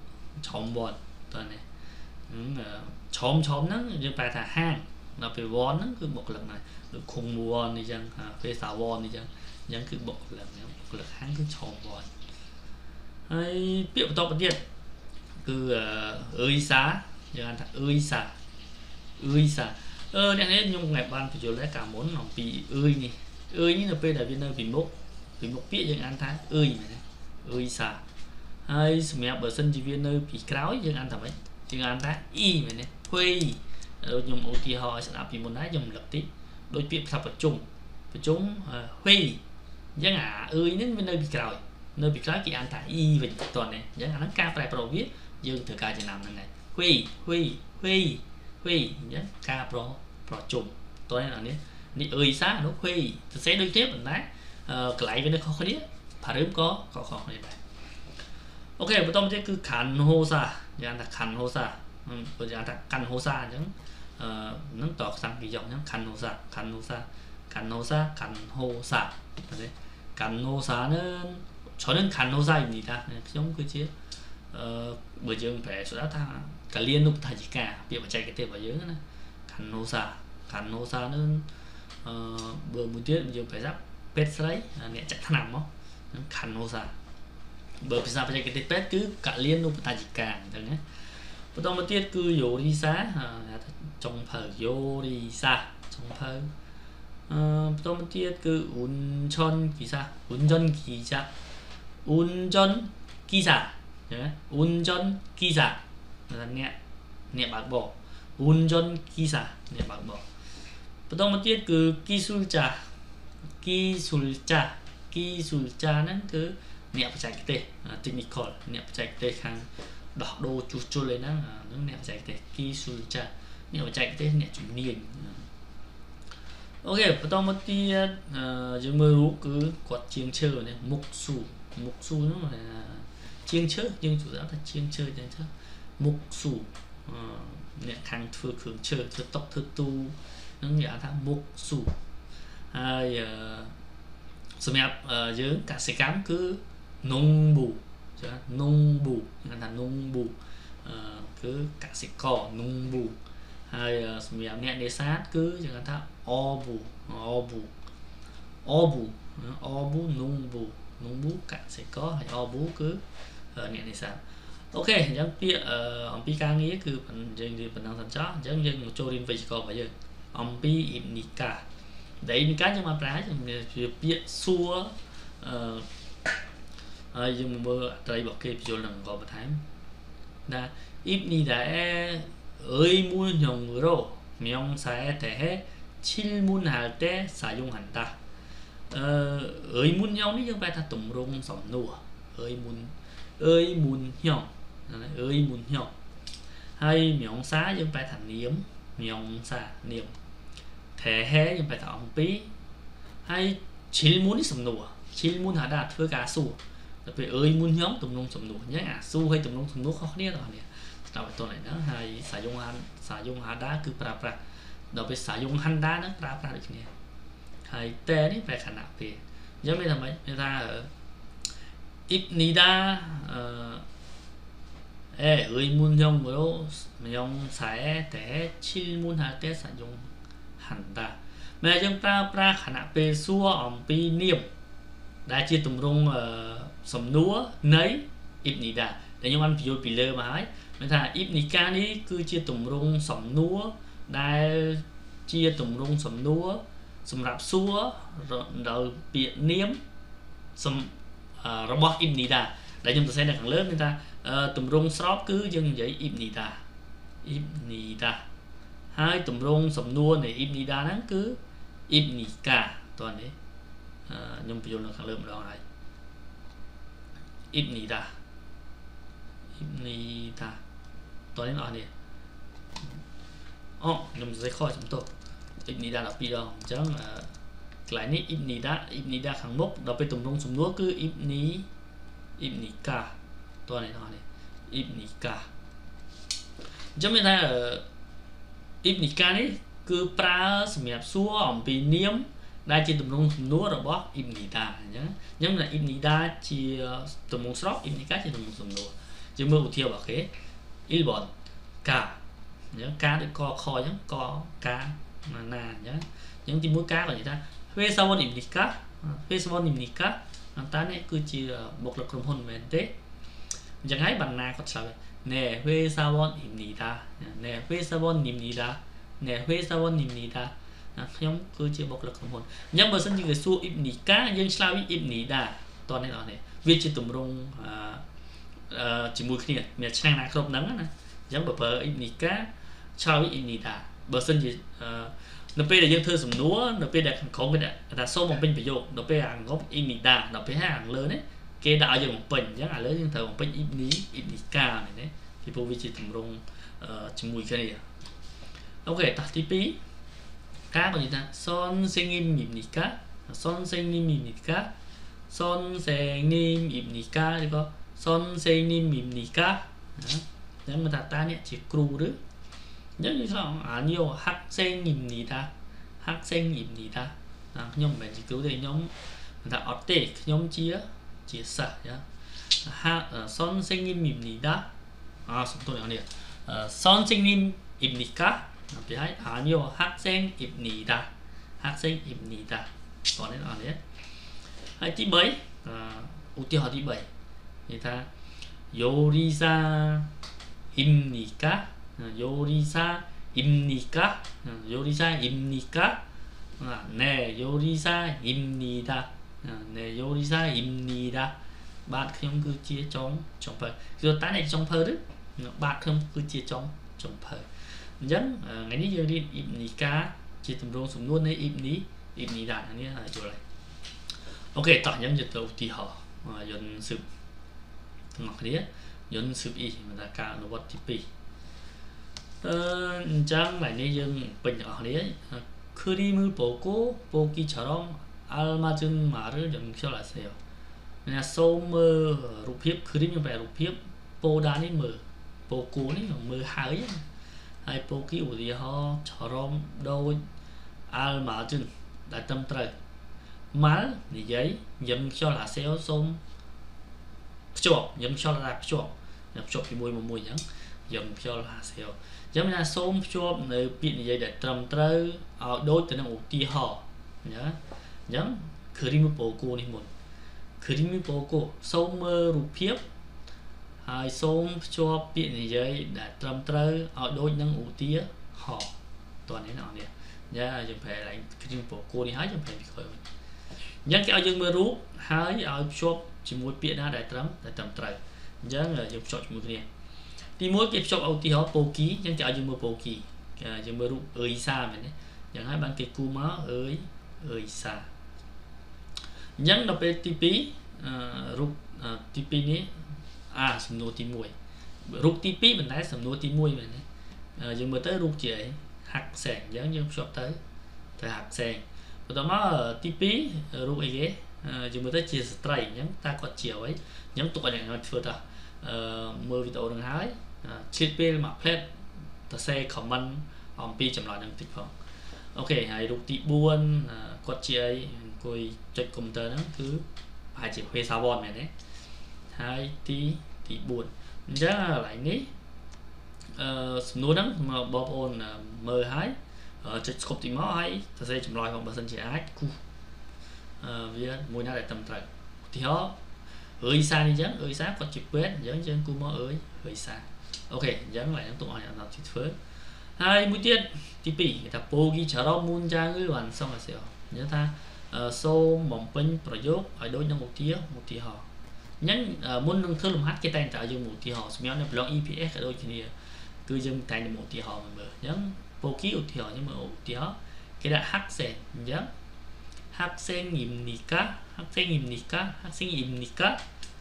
ឆោមវ័នតើនេះ ឆោមឆោមហ្នឹងយើងប្រែថាហាងដល់ពេលវ៉នហ្នឹងគឺបុគ្គលិកណាដូចឃុំវ៉ននេះចឹងពេលសាវ៉ននេះចឹងអញ្ចឹងគឺបុគ្គលិកបុគ្គលិកហាងគឺឆោមវ៉នហើយពាក្យបន្តទៅទៀតគឺអឺយសាយើងហៅថាអឺយសាអឺយសាអឺអ្នកនេះខ្ញុំថ្ងៃបានបញ្យល់ដែរកាលមុនអំពីអឺយនេះអឺយនេះនៅពេលដែលវានៅពីមុខពីមុខពាក្យយើងអានថាអឺយមែនទេអឺយសាហើយសម្រាប់បើសិនជាវានៅពីក្រោយយើងអានថាម៉េច ជាងអានថា e មែនទេ hui ដូចខ្ញុំឧទាហរណ៍ឲ្យស្ដាប់ពីមុនដែរខ្ញុំរំលឹកតិចដូចពាក្យថាប្រជុំប្រជុំ hui អញ្ចឹងអាអើយហ្នឹងវានៅពីក្រោយនៅពីក្រោយគេអានថា e វិញតើនេះអញ្ចឹងអាហ្នឹងការប្រែប្រួលវាយើងត្រូវការចំណាំហ្នឹងហើយ hui hui hui hui អញ្ចឹងការប្រប្រជុំតើអានេះនេះអើយសានោះ hui សរសេរដូចគ្នាប៉ុន្តែកន្លែងវានៅខុសគ្នាផារឹមក៏ក៏ខុសគ្នាដែរអូខេបន្តមកទៀតគឺខាន់ហូសាយ៉ាងថាខាន់ហូសាបើយ៉ាងថាកាន់ហូសាអញ្ចឹងអឺនឹងតខ្លាំងគេយកអញ្ចឹងខាន់ហូសាខាន់ហូសាខាន់ហូសាខាន់ហូសាទេកាន់ហូសានឹងច្រើនខាន់ហូសាយនេះតាខ្ញុំគឺជាអឺបើយើងប្រែស្ដាប់ថាកលៀននុបថាជាការពាក្យបច្ចេកទេសរបស់យើងណាខាន់ហូសាខាន់ហូសានឹងអឺបើមួយទៀតយើងប្រែថាពេទ្យស្រីអ្នកចាក់ថ្នាំមកខាន់ហូសា បើភាសាបច្ចេកទេសពេទ្យគឺកលៀននុបតាជិកាអញ្ចឹងណាបន្តមកទៀតគឺយូរីសាហៅថាចុងភៅយូរីសាចុងភៅអឺបន្តមកទៀតគឺអ៊ុនឆុនគីសាអ៊ុនចុនគីសាអ៊ុនចុនគីសាណាអ៊ុនចុនគីសាអ្នកអ្នកបើកបរអ៊ុនចុនគីសាអ្នកបើកបរបន្តមកទៀតគឺគីស៊ុលចាគីស៊ុលចាគីស៊ុលចាហ្នឹងគឺ អ្នកបច្ចេកទេស technical អ្នកបច្ចេកទេសខាងដោះដូរជួសជុលអីហ្នឹងហ្នឹងអ្នកបច្ចេកទេសគីស៊ូចាអ្នកបច្ចេកទេសអ្នកជំនាញអូខេបន្តមកទៀតយើងមើលរូបគឺគាត់ជាងឈើនេះមុខស៊ូមុខស៊ូហ្នឹងជាងឈើយើងជួយថាជាងឈើចឹងទៅមុខស៊ូអ្នកខាងធ្វើគ្រឿងឈើធ្វើតុកធ្វើទូហ្នឹងនិយាយថាមុខស៊ូហើយសម្រាប់យើងកសិកម្មគឺ nông ចា nông គេថា nông អឺគឺកសិករ nông ហើយសម្រាប់អ្នកនេសាទគឺគេថា obu obu obu obu nông នោះប៊ូកសិករហើយអប៊ូគឺអ្នកនេសាទអូខេអញ្ចឹងពាក្យអំពីការងារគឺយើងនិយាយប៉ុណ្ណឹងសិនចោះអញ្ចឹងយើងមកចូលរៀនវេយ្យាករណ៍របស់យើងអំពីអ៊ីបនីកាដែលអ៊ីបនីកាយើងបានប្រើជាពាក្យសួរអឺ ហើយយើងមើលអត្រីរបស់គេបញ្យលនឹងក៏បន្ថែមណាអ៊ីបនីដែរអើយមួយញងរោមៀងសែតេឈិលមុនហាល់តេសាយងហាន់តាអឺអើយមុនញងនេះយើងប្រែថាតម្រងសំនួរអើយមុនអើយមុនញងណាអើយមុនញងហើយមៀងសាយើងប្រែថានាមមៀងសានាមថេហេយើងប្រែថាអង្គពីរហើយឈិលមុននេះសំនួរឈិលមុនហាដាធ្វើការសួរ ដល់ពេលអើយមុនខ្ញុំទំនងសំនួរអញ្ចឹងអាស៊ូហើយទំនងសំនួរខុសគ្នាបងប្អូនស្ដាប់ឲ្យតន់ឲ្យដឹងហើយសាយងហានសាយងហាដាគឺប្រើប្រាស់ដល់ពេលសាយងហាន់ដាហ្នឹងប្រើប្រាស់ដូចគ្នាហើយតែនេះប្រែខណៈពេលអញ្ចឹងមានថាម៉េចមានថាអ៊ីបនីដាអឺអេអើយមុនខ្ញុំមើលខ្ញុំខ្សែតែឈឺមុនហាតែសាយងហាន់ដាមែនយើងប្រើប្រាស់ខណៈពេលសួរអំពីនាម ដែលជាទម្រង់សំណួរនៃអ៊ីបនីដាដែលខ្ញុំបានបញ្យល់ពីលើមកហើយមានថាអ៊ីបនីកានេះគឺជាទម្រង់សំណួរដែលជាទម្រង់សំណួរសម្រាប់សួរដោយពាក្យនាមសំរបស់អ៊ីបនីដាដែលខ្ញុំសរសេរនៅខាងលើមានថាទម្រង់ស្របគឺយើងនិយាយអ៊ីបនីដាអ៊ីបនីដាហើយទម្រង់សំណួរនៃអ៊ីបនីដាហ្នឹងគឺអ៊ីបនីកាតោះនេះ ខ្ញុំបញ្យល់នៅខាងលើម្ដងហើយអ៊ីបនីដាអ៊ីបនីដាតោះនេះអស់នេះអូខ្ញុំសរសេរខចំទោអ៊ីបនីដា12ដងអញ្ចឹងកន្លែងនេះអ៊ីបនីដាអ៊ីបនីដាខាងមុខដល់ពេលទម្រង់សំណួរគឺអ៊ីបនីអ៊ីបនីកាតោះនេះអស់នេះអ៊ីបនីកាអញ្ចឹងមានថាអ៊ីបនីកានេះគឺប្រើសម្រាប់សួរអំពីនាម ដែលជាទំនងសំណួររបស់អ៊ីបនីដាអញ្ចឹងអញ្ចឹងអ៊ីបនីដាជាទំនងស្របអ៊ីបនីកាជាទំនងសំណួរជាមើលឧទាហរណ៍របស់គេអ៊ីលបនកាអញ្ចឹងការដូចកខអញ្ចឹងកកាណាណាអញ្ចឹងអញ្ចឹងទីមួយការគាត់និយាយថា Facebook អ៊ីបនីកា Facebook អ៊ីបនីកាតើនេះគឺជាបុគ្គលិកក្រុមហ៊ុនមែនទេអញ្ចឹងហើយបណ្ណាគាត់ឆ្លើយណែ Facebook អ៊ីបនីតាណែ Facebook អ៊ីបនីតាណែ Facebook អ៊ីបនីតា ខ្ញុំគឺជាបុគ្គលិកក្រុមហ៊ុនអញ្ចឹងបើសិនជាគេសួរអ៊ីបនីកាយើងឆ្លើយអ៊ីបនីដាតោះនេះអស់នេះវាជាទម្រង់អឺជាមួយគ្នាមានឆ្នាំណាគ្រប់ហ្នឹងណាអញ្ចឹងបើប្រើអ៊ីបនីកាឆ្លើយអ៊ីបនីដាបើសិនជានៅពេលដែលយើងធ្វើសំណួរនៅពេលដែលខាងក្រោមគេថាសូមបំពេញប្រយោគដល់ពេលអាងប់អ៊ីនីដាដល់ពេលខាងលើនេះគេដាក់ឲ្យយើងបំពេញអញ្ចឹងឥឡូវយើងត្រូវបំពេញអ៊ីនីអ៊ីនីកានេះណាពីព្រោះវាជាទម្រង់ជាមួយគ្នាអូខេតោះទី2 가 뭐니다 선생님입니까? 선생님입니까? 선생님입니까? 이거 선생님입니까? 어? 그다음에 다 따냐? 직구르 여기서 아니요 학생입니다. 학생입니다. 그냥 왠지 그대 그냥 다 어때? 그냥 지어 지사 야. 어, 선생님입니다. 아, 속도는 아니야. 어, 선생님입니까? Bị thấy họ nhiều 학생입니다. 학생입니다. còn đến ở đấy. Hay tí bảy à, ưu tiêu tí bảy thì ta 요리사입니까? 요리사입니까? 요리사입니까? 아, 네, 요리사입니다. 네, 요리사입니다. bạn không cứ chia trong trong phơi rồi tái này trong phơi đấy bạn không cứ chia trong trong phơi អញ្ចឹងថ្ងៃនេះយើងរៀនអ៊ីបនីកាជាទម្រង់សំនួននៃអ៊ីបនីអ៊ីបនីដែរនេះយល់ហើយអូខេតោះយើងយកទៅឧទាហរណ៍យន្តស៊ើបទាំងអស់គ្នាយន្តស៊ើបអ៊ីមិនថាការអនុវត្តទី2អឺអញ្ចឹងថ្ងៃនេះយើងពេញទាំងអស់គ្នាគ្រីមឺបូកូបូគីឆរំអល់ម៉ាជុនម៉ារយើងខ្យល់អាសេលអ្នកសូមមើលរូបភាពគ្រីមយើងបែររូបភាពពោដានេះមើលពោគូនេះមើលហើយណា ហើយពោគីឧទាហរណ៍ចរមដូចអាល់ម៉ាជិនដែលត្រឹមត្រូវម៉ាល់និយាយញឹមខ្យល់អាសេលសូមភ្ជាប់ញឹមខ្យល់ថាភ្ជាប់ភ្ជាប់ជាមួយមួយមួយអញ្ចឹងញឹមខ្យល់អាសេលអញ្ចឹងមានថាសូមភ្ជាប់នៅពាក្យនិយាយដែលត្រឹមត្រូវឲ្យដូចទៅនឹងឧទាហរណ៍ណាអញ្ចឹងគឺរីមពោគូនេះមុនគ្រីមបូកូសូមមើលរូបភាព ហើយសូមភ្ជាប់ពាក្យនិយាយដែលត្រឹមត្រូវឲ្យដូចនឹងឧទាហរណ៍តោះនេះអ្នកនេះយ៉ាយើងប្រែឡើងគ្រីមបូកូនេះហើយយើងប្រែពីក្រោយវិញអញ្ចឹងគេឲ្យយើងមើលរូបហើយឲ្យភ្ជាប់ជាមួយពាក្យណាដែលត្រឹមដែលត្រឹមត្រូវអញ្ចឹងយើងភ្ជាប់ជាមួយគ្នាទី1គេភ្ជាប់ឧទាហរណ៍ពូគីអញ្ចឹងគេឲ្យយើងមើលពូគីយើងមើលរូបអើយសាមែនទេអញ្ចឹងហើយបានគេគូមកអើយអើយសាអញ្ចឹងដល់ពេលទី2រូបទី2នេះ អាសំណួរទី1រូបទី2ប៉ុន្តែសំណួរទី1មែនទេយើងមើលទៅរូបជាអីហាក់ផ្សេងអញ្ចឹងយើងភ្ជាប់ទៅទៅហាក់ផ្សេងបន្ទាប់មកទី2រូបអីគេយើងមើលទៅជាស្ត្រីអញ្ចឹងតើគាត់ជាអ្វីអញ្ចឹងទុកឲ្យអ្នកធ្វើតើអឺមើលវីដេអូនឹងហើយឆ្លៀតពេលមួយផ្លែតទៅសេ comment អំពីចម្លើយនឹងតិចផងអូខេហើយរូបទី4គាត់ជាអីអង្គុយចុចកុំព្យូទ័រហ្នឹងគឺប្រហែលជាភាសាវ័នមែនទេ ហើយទីទី4អញ្ចឹងកន្លែងនេះអឺសំណួរហ្នឹងមកបងប្អូនមើលហើយចុចស្គប់ទីមកហើយសរសេរចម្លើយផងបើសិនជាអាចគូអឺវាមួយណាដែលត្រឹមត្រូវឧទាហរណ៍អើយសានេះអញ្ចឹងអើយសាគាត់ជាពេទ្យអញ្ចឹងយើងគូមកអើយអើយសាអូខេអញ្ចឹងឡើងទុកឲ្យអ្នកទីធ្វើហើយមួយទៀតទី2គេថា Pogi Charo Munjangul Wansong Aseo និយាយថាសូមបំពេញប្រយោគឲ្យដូចនឹងឧទាហរណ៍ឧទាហរណ៍ អញ្ចឹងមុននឹងធ្វើលំហាត់គេតែងតើយើងមកឧទាហរណ៍សម្រាប់នៅ blog EPS ក៏ដូចគ្នាគឺយើងតែងតែមកឧទាហរណ៍មើលអញ្ចឹង Poki ឧទាហរណ៍យើងមើលឧទាហរណ៍គេដាក់ Haksen អញ្ចឹង Haksen Gimnika Haksen Gimnika Haksen Gimnika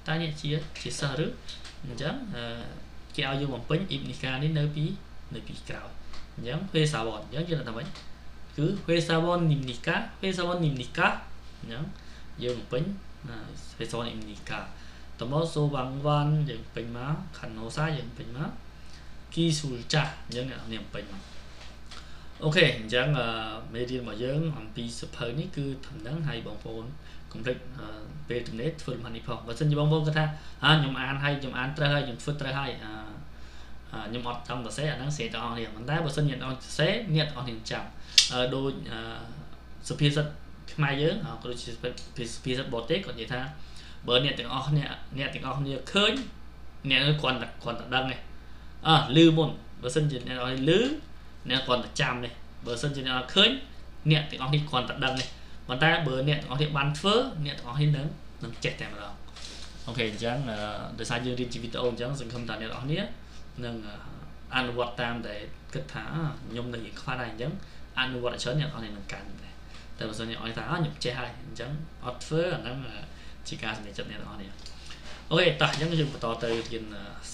តើនេះជាជាសិស្សឬអញ្ចឹងគេឲ្យយើងបំពេញ Gimnika នេះនៅពីនៅពីក្រោយអញ្ចឹង Hesabon អញ្ចឹងយើងដាក់ថាម៉េចគឺ Hesabon Gimnika Hesabon Gimnika អញ្ចឹងយើងបំពេញ Hesabon Gimnika tomoso wang wan យើងពេញមក kanosa យើងពេញមក kisulcha អញ្ចឹងអ្នកនាងពេញមកអូខេអញ្ចឹងមេរៀនរបស់យើងអំពីសភៅនេះគឺដំណឹងឲ្យបងប្អូនកុំភ្លេចពេលទំនេរធ្វើលំហាត់នេះផងបើមិនជាបងប្អូនគាត់ថាអាខ្ញុំអានហើយខ្ញុំអានត្រូវហើយខ្ញុំធ្វើត្រូវហើយអាខ្ញុំអត់ចង់សរសេរអាហ្នឹងសេរទាំងអស់គ្នាប៉ុន្តែបើមិនអ្នកទាំងអស់សរសេរអ្នកទាំងអស់គ្នាចាំដូចសុភាសិតខ្មែរយើងក៏ដូចជាសុភាសិតបរទេសគាត់និយាយថា បើអ្នកទាំងអស់អ្នកអ្នកទាំងអស់គ្នាឃើញអ្នកនឹងគ្រាន់តែគ្រាន់តែដឹងទេអើលឺមុនបើសិនជាអ្នកអស់លឺអ្នកគ្រាន់តែចាំទេបើសិនជាអ្នកអត់ឃើញអ្នកទាំងអស់នេះគ្រាន់តែដឹងទេប៉ុន្តែបើអ្នកទាំងអស់គ្នាបានធ្វើអ្នកទាំងអស់គ្នានឹងនឹងចេះតែម្ដងអូខេអញ្ចឹងដោយសារយើងរៀនជាវីដេអូអញ្ចឹងសង្ឃឹមថាអ្នកទាំងអស់គ្នានឹងអនុវត្តតាមដែលគិតថាខ្ញុំនៅខ្វះដែរអញ្ចឹងអនុវត្តច្រើនអ្នកទាំងអស់គ្នានឹងកាន់ដែរតែបើសិនអ្នកអស់ថាខ្ញុំចេះហើយអញ្ចឹងអត់ធ្វើអាហ្នឹង ជាការសម្រេចចិត្តអ្នកទាំងអស់គ្នាអូខេតោះអញ្ចឹងយើងបន្តទៅរៀន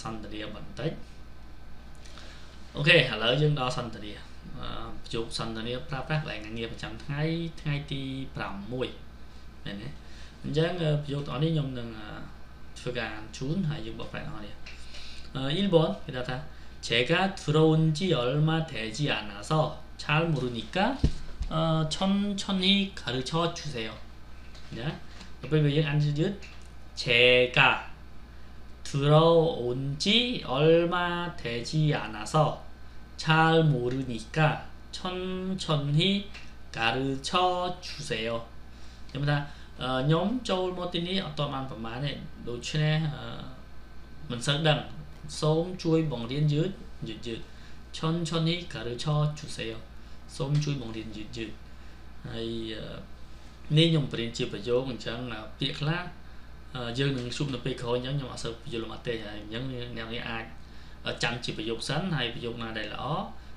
សន្ទនាបន្តិចអូខេឥឡូវយើងដល់សន្ទនាប្រយោគសន្ទនាប្រើប្រាស់កន្លែងងារប្រចាំថ្ងៃថ្ងៃទី6មែនទេអញ្ចឹងប្រយោគទាំងអស់នេះខ្ញុំនឹងធ្វើការអានជូនហើយយើងបកប្រែទាំងអស់នេះ 1번 그다가 제가 들어온 지 얼마 되지 않아서 잘 모르니까 어, 천천히 가르쳐 주세요. 네. 별명이 안지은 제가 들어온 지 얼마 되지 않아서 잘 모르니까 천천히 가르쳐 주세요. 됩니다. 어, nhóm châu Motini ở toàn bản phẩm mã này đối chuyện này uh, mình xác định sớm chui bóng điện dưới dưới dưới 천천히 가르쳐 주세요. 좀 주의 멍린 지지. 아이 어... នេះខ្ញុំបរៀនជាប្រយោគអញ្ចឹងពាក្យខ្លះយើងនឹងជួបនៅពេលក្រោយអញ្ចឹងខ្ញុំអត់សូវយល់មកទេហើយអញ្ចឹងអ្នកនេះអាចចាំជាប្រយោគសិនហើយប្រយោគណាដែលល្អ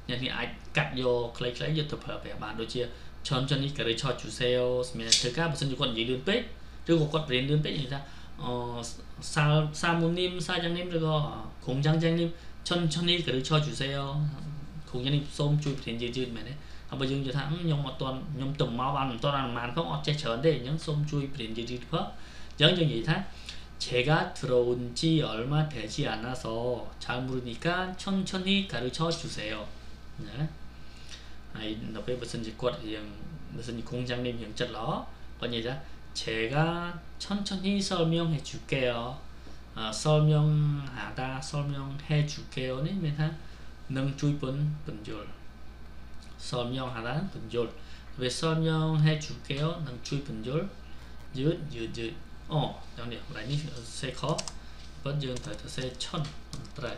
អ្នកនេះអាចកាត់យកខ្លីៗយកទៅប្រើប្រាស់បានដូចជាឆនចនេះក៏រីឆតជូសេលសម្រាប់ធ្វើការបើសិនជាគាត់និយាយលឿនពេកឬក៏គាត់បរៀនលឿនពេកនិយាយថាអសាលសាមុនីមសាយ៉ាងនេះឬក៏ក្រុងយ៉ាងយ៉ាងនេះឆនឆនេះក៏រីឆតជូសេលក្រុងយ៉ាងនេះសូមជួយបរៀនយឺតយឺតមែនទេ ហើយបើយើងនិយាយថាខ្ញុំអត់ទាន់ខ្ញុំទៅមកបានមិនទាន់អានបានផងអត់ចេះច្រើនទេអញ្ចឹងសូមជួយបរៀនយឺតយឺតផងអញ្ចឹងយើងនិយាយថា 제가 들어온 지 얼마 되지 않아서 잘 모르니까 천천히 가르쳐 주세요. 네. 아이, 너의 무슨 짓꽃 무슨 공장님 형chất 뭐냐 제가 천천히 설명해 줄게요. 아, 설명하다 설명해 줄게요는 뭐냐 nâng chui bấn bấn dồn 썸영 하나 분절. 왜 썸영 해줄게요. 난 주의 분절. 쯧쯧쯧어 양력 라니 세커 bất dương tại thật xe chân tại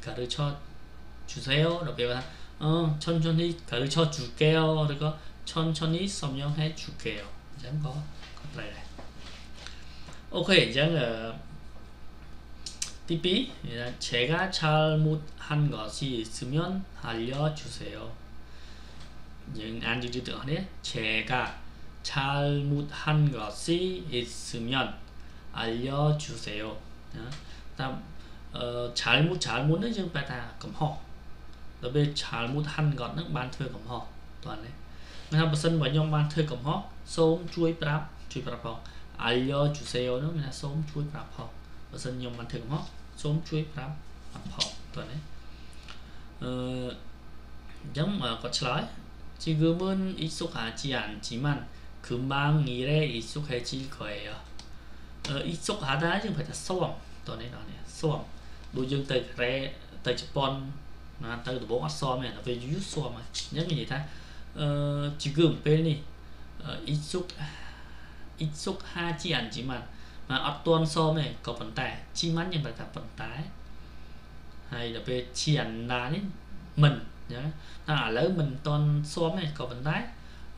가르쳐 주세요. 이렇게 어, 천천히 가르쳐 줄게요. 그리고 천천히 설명해 줄게요. 이런 거 오케이 이제는 삐삐 제가 잘못한 것이 있으면 알려주세요. 안지지드하네. 제가 잘못한 것이 있으면 알려주세요. 어? 다음 어, 잘못 잘못은 지금 바다 검호 다음에 잘못한 것은 반퇴 검호 또 안에 그냥 무슨 뭐냐면 반퇴 검호 소음 주의 브랍 주의 브랍 알려주세요는 그냥 소음 주의 브랍 បើសិនខ្ញុំបានធ្វើកំហុសសូមជួយប្រាប់អំផុសតើណាអឺអញ្ចឹងគាត់ឆ្លើយជីគឺមើលអ៊ីសុខាជីអានជីម៉ាន់គឺបានងាររេអ៊ីសុខេជីខេអឺអ៊ីសុខាដែរយើងប្រហែលថាស៊ំតើនេះដល់នេះស៊ំដូចយើងទៅកូរ៉េទៅជប៉ុនណាទៅដំបងអត់ស៊ំទេដល់ពេលយូរស៊ំហើយអញ្ចឹងនិយាយថាអឺជីគឺពេលនេះអ៊ីសុខអ៊ីសុខាជីអានជីម៉ាន់ មកអត់ទាន់សមទេក៏ប៉ុន្តែជីម៉ាន់យើងប្រថាប៉ុន្តែហើយដល់ពេលឈីអានណានេះមិនអញ្ចឹងតែឥឡូវមិនទាន់សមទេក៏ប៉ុន្តែ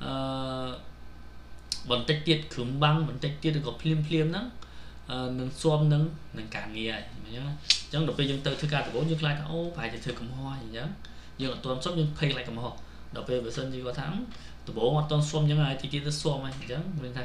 អឺបន្តិចទៀតគ្រឹមបាំងបន្តិចទៀតក៏ភ្លាមភ្លាមហ្នឹងនឹងស៊ាំនឹងនឹងការងារហើយអញ្ចឹងអញ្ចឹងដល់ពេលយើងទៅធ្វើការដំបូងយើងខ្លាចថាអូប្រហែលជាធ្វើកំហុសអញ្ចឹងយើងអត់ទាន់ស៊ាំយើងភ័យខ្លាចកំហុសដល់ពេលបើសិនជាគាត់ថាដំបូងអត់ទាន់ស៊ាំអញ្ចឹងហើយទីទៀតទៅស៊ាំហើយអញ្ចឹងមានថា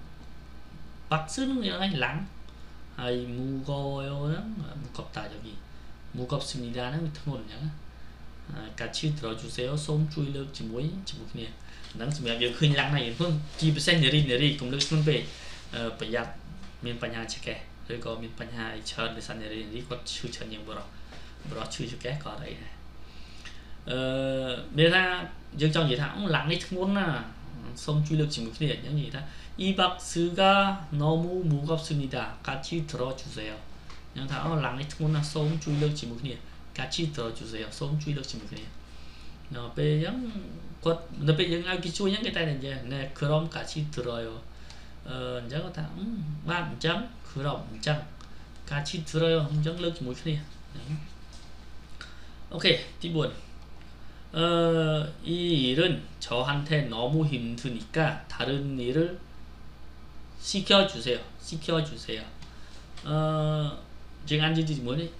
Bắt sứ nó anh lắng Hay mu go yo đó Cọp tại cho gì Mu cọp xin đi ra nó thân hồn nhá Cả chi trở chú xe xôm chui lực chỉ muối chỉ một nè Nắng xin mẹ vừa khuyên lắng này phương Chỉ bởi xe nè rì nè rì cũng lực xuống về Bởi giặt Mình bánh hà chả kè Rồi có mình bánh hà chờn để sẵn nè rì nè rì Có chư chờn nhưng bờ rọ Bờ rọ chư chư kè có đấy nè អឺមានថាយើងចង់និយាយថាឡាំងនេះធ្ងន់ណា 성주력 증폭실의 연영입니 다. 이 박스가 너무 무겁습니 다. 같이 들어주세 요. 그냥 다음 랑이 특구나 성주력 증폭실 같이 들어주세 요. 성주력 증폭실 너 배영 곧 너배 영아 기초 영 그때 이제 네 그럼 같이 들어 요. 어 이제 다 음, 맞 죠? 그럼 맞 죠? 같이 들어 요. 정력 증폭실 오케 이, okay, ទី4 어, 이 일은 저한테 너무 힘드니까 다른 일을 시켜주세요. 시켜주세요. 어, 지금까지 질문이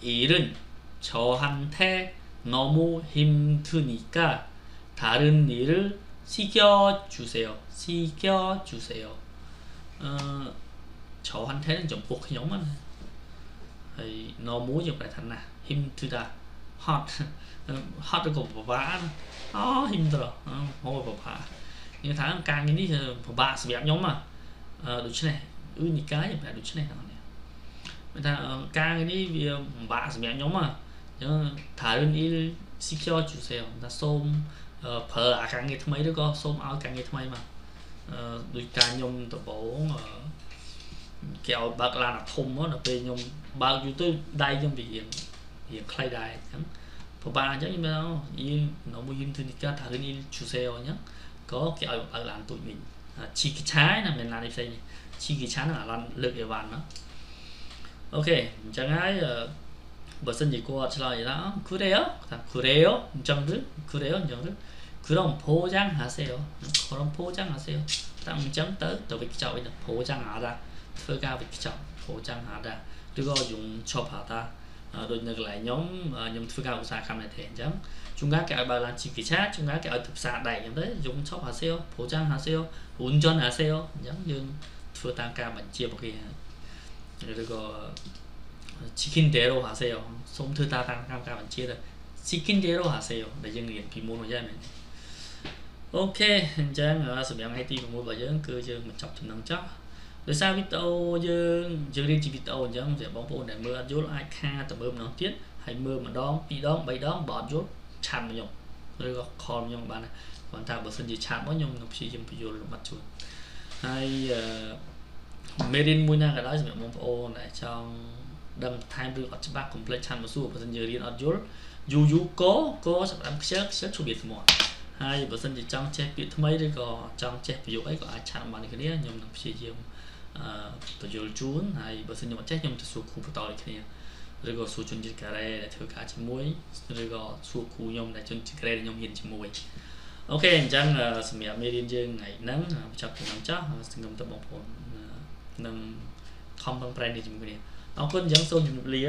일은 저한테 너무 힘드니까 다른 일을 시켜주세요. 시켜주세요. 어, 저한테는 좀 복형만 너무 좀 그렇잖아. 힘들다. hot him to the hot hot ក៏ពិបាកអូ him ទៅហូបពិបាកនិយាយថាការងារនេះពិបាកសម្រាប់ខ្ញុំអឺដូច្នេះអ៊ឺនិកាយយើងប្រែដូច្នេះហ្នឹងនេះមានថាការងារនេះវាពិបាកសម្រាប់ខ្ញុំអញ្ចឹងថារឿងនេះ secure ជួយសេថាសូមប្រើអាការងារថ្មីឬក៏សូមឲ្យការងារថ្មីមកអឺដោយការខ្ញុំដំបូងអឺគេឲ្យបើកឡានអាធំមកដល់ពេលខ្ញុំបើកយូរទៅដៃខ្ញុំវារៀងរៀងខ្លីដែរអញ្ចឹង 도반하냐면 일 너무 힘드니까 다른 일 주세요 그냥 그렇게 아유 말을 làm tụi mình à, chi cái trái là mình làm đi xây 무슨 얘기가 들어요? 그래요? 다 그래요? 정들 그래요? 정들 그럼 포장하세요 그럼 포장하세요 다음 정도 또 비켜 보이는 보장하다. 특가 비켜 보장하다. 그리고 용접하다. ដូចនៅកន្លែងខ្ញុំខ្ញុំធ្វើការឧស្សាហកម្មដែរទេអញ្ចឹងជួនកាលគេឲ្យបើឡើងជីវិឆាជួនកាលគេឲ្យទៅផ្សារដែកអញ្ចឹងទៅយំឈប់ហាសេភោចាំងហាសេហ៊ុនចនហាសេអញ្ចឹងយើងធ្វើតាមការបញ្ជារបស់គេឬក៏ chicken dero ហាសេសូមធ្វើតាមតាមការបញ្ជាទៅ chicken dero ហាសេដែលយើងរៀនពីមុនមកយ៉ាងនេះអូខេអញ្ចឹងសម្រាប់ថ្ងៃទី6របស់យើងគឺយើងបញ្ចប់ចំណងចោះ ដោយសារវីដេអូយើងយើងរៀនជាវីដេអូអញ្ចឹងសម្រាប់បងប្អូនដែលមើលអត់យល់អាចខាទៅមើលម្ដងទៀតហើយមើលម្ដងពីរដង3ដងបើអត់យល់ឆាត់មកខ្ញុំឬក៏ call ខ្ញុំបានគ្រាន់តែបើសិនជាឆាត់មកខ្ញុំនឹងព្យាយាមបញ្យល់លំបាត់ជូនហើយមេរៀនមួយណាក៏ដោយសម្រាប់បងប្អូនដែលចង់ដឹងបន្ថែមឬអត់ច្បាស់ complex ឆាត់មកសួរបើសិនជារៀនអត់យល់យូរយូរកកសម្រាប់ខ្ជិលខ្ជិលជម្រាបស្មាត់ហើយបើសិនជាចង់ចេះពាក្យថ្មីឬក៏ចង់ចេះប្រយោគអីក៏អាចឆាត់បានគ្នាខ្ញុំនឹងព្យាយាមអឺ បញ្យល់ជូនហើយបើសិនខ្ញុំអត់ចេះខ្ញុំទៅសួរគ្រូបន្តដូចគ្នាឬក៏សួរជនជាតិកូរ៉េដែលធ្វើការជាមួយឬក៏សួរគ្រូខ្ញុំដែលជនជាតិកូរ៉េដែលខ្ញុំរៀនជាមួយអូខេអញ្ចឹងសម្រាប់មេរៀនយើងថ្ងៃហ្នឹងបញ្ចប់ចំណងចាស់សង្ឃឹមទៅបងប្អូននឹងខំប្រឹងប្រែងនេះជាមួយគ្នាអរគុណអញ្ចឹងសូមជម្រាបលា